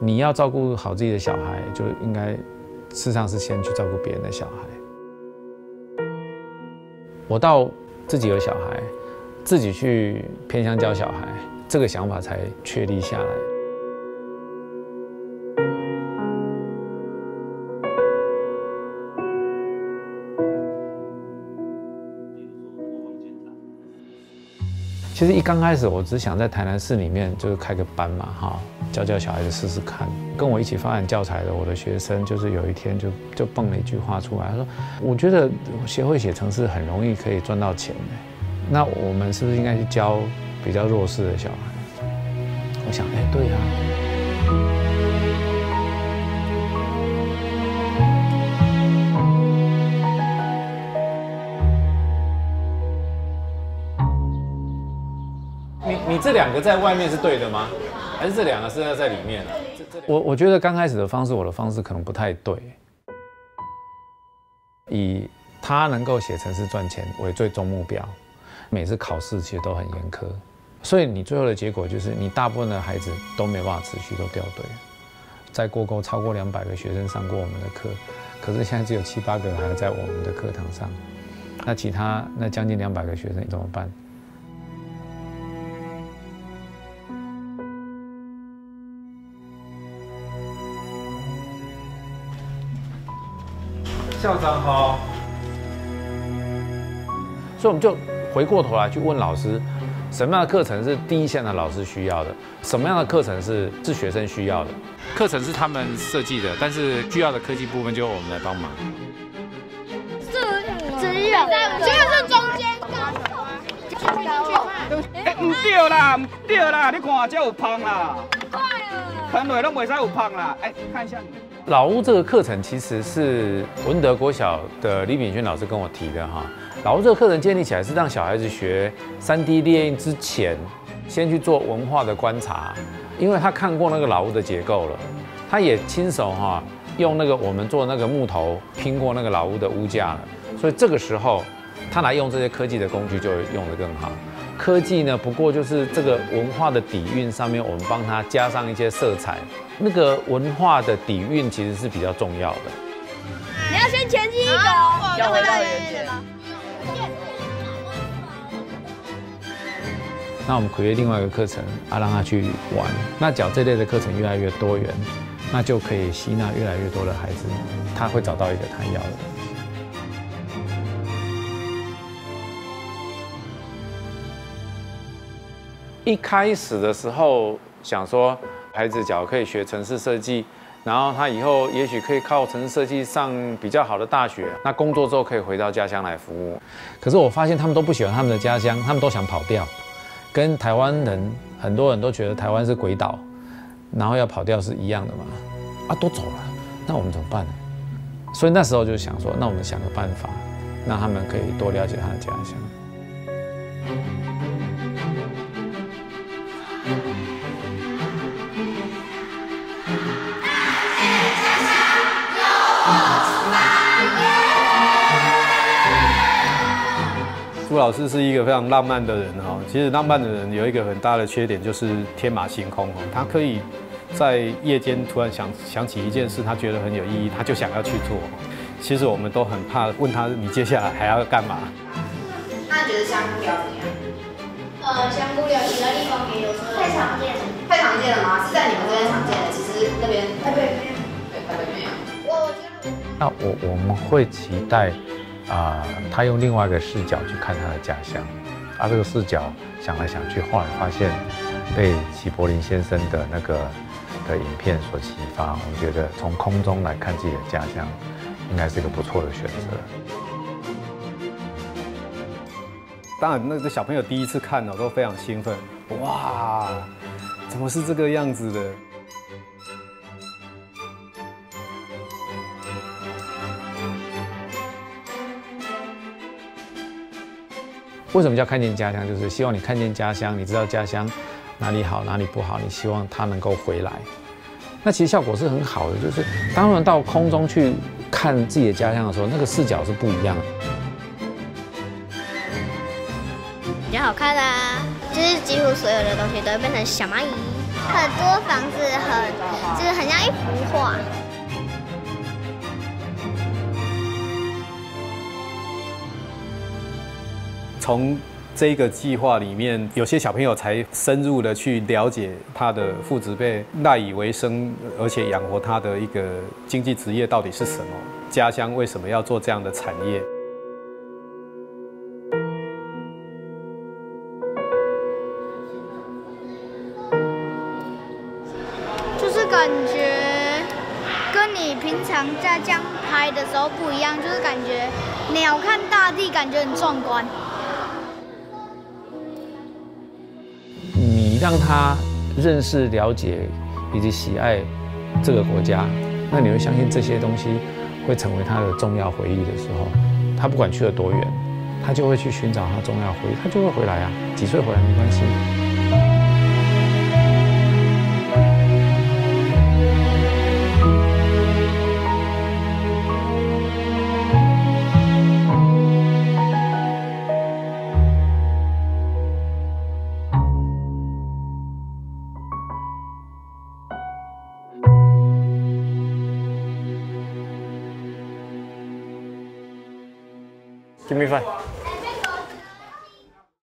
你要照顾好自己的小孩，就应该事实上是先去照顾别人的小孩。我到自己有小孩，自己去偏向教小孩，这个想法才确立下来。其实一刚开始，我只想在台南市里面就是开个班嘛，哈，教教小孩子试试看。跟我一起发展教材的我的学生，就是有一天就就蹦了一句话出来，他说：“我觉得协会写程式很容易可以赚到钱，那我们是不是应该去教比较弱势的小孩？”我想，哎，对呀。你这两个在外面是对的吗？还是这两个是要在里面啊？我我觉得刚开始的方式，我的方式可能不太对。以他能够写程式赚钱为最终目标，每次考试其实都很严苛，所以你最后的结果就是你大部分的孩子都没办法持续都掉队。在过沟超过两百个学生上过我们的课，可是现在只有七八个还在我们的课堂上，那其他那将近两百个学生怎么办？校长好，所以我们就回过头来去问老师，什么样的课程是第一线的老师需要的？什么样的课程是是学生需要的？课程是他们设计的，但是需要的科技部分就由我们来帮忙。是职业，这个是中间哎，唔对啦，唔对啦，你看这有胖啦，喷落都袂使有胖啦。哎，看一下你。老屋这个课程其实是文德国小的李炳轩老师跟我提的哈。老屋这个课程建立起来是让小孩子学三 D 列印之前，先去做文化的观察，因为他看过那个老屋的结构了，他也亲手哈用那个我们做那个木头拼过那个老屋的屋架了，所以这个时候他来用这些科技的工具就用得更好。科技呢，不过就是这个文化的底蕴上面，我们帮他加上一些色彩。那个文化的底蕴其实是比较重要的。你要先前进一个，要回到原点吗？那我们 create 另外一个课程啊，让他去玩。那讲这类的课程越来越多元，那就可以吸纳越来越多的孩子，他会找到一个他要的。一开始的时候想说，孩子脚可以学城市设计，然后他以后也许可以靠城市设计上比较好的大学，那工作之后可以回到家乡来服务。可是我发现他们都不喜欢他们的家乡，他们都想跑掉，跟台湾人很多人都觉得台湾是鬼岛，然后要跑掉是一样的嘛？啊，都走了，那我们怎么办呢？所以那时候就想说，那我们想个办法，让他们可以多了解他的家乡。朱老师是一个非常浪漫的人哈。其实浪漫的人有一个很大的缺点，就是天马行空哦。他可以在夜间突然想想起一件事，他觉得很有意义，他就想要去做。其实我们都很怕问他，你接下来还要干嘛？那你觉得香菇料怎么样？呃，香菇料其他地方也有，太常见了，太常见了吗？是在你们这边常见的，其实那边台北没有。对台北没有。我觉得那我我们会期待啊、他用另外一个视角去看他的家乡，啊，这个视角想来想去，后来发现被齐柏林先生的那个的影片所启发，我们觉得从空中来看自己的家乡，应该是一个不错的选择。当然，那个小朋友第一次看呢，都非常兴奋。哇，怎么是这个样子的？为什么叫看见家乡？就是希望你看见家乡，你知道家乡哪里好，哪里不好，你希望他能够回来。那其实效果是很好的，就是当他们到空中去看自己的家乡的时候，那个视角是不一样的。比较好看啦，就是几乎所有的东西都会变成小蚂蚁。很多房子很，就是很像一幅画。从这个计划里面，有些小朋友才深入的去了解他的父子辈赖以为生，而且养活他的一个经济职业到底是什么，家乡为什么要做这样的产业。就是感觉跟你平常在这样拍的时候不一样，就是感觉鸟看大地，感觉很壮观。让他认识、了解以及喜爱这个国家，那你会相信这些东西会成为他的重要回忆的时候，他不管去了多远，他就会去寻找他重要回忆，他就会回来啊，几岁回来没关系。Give me five.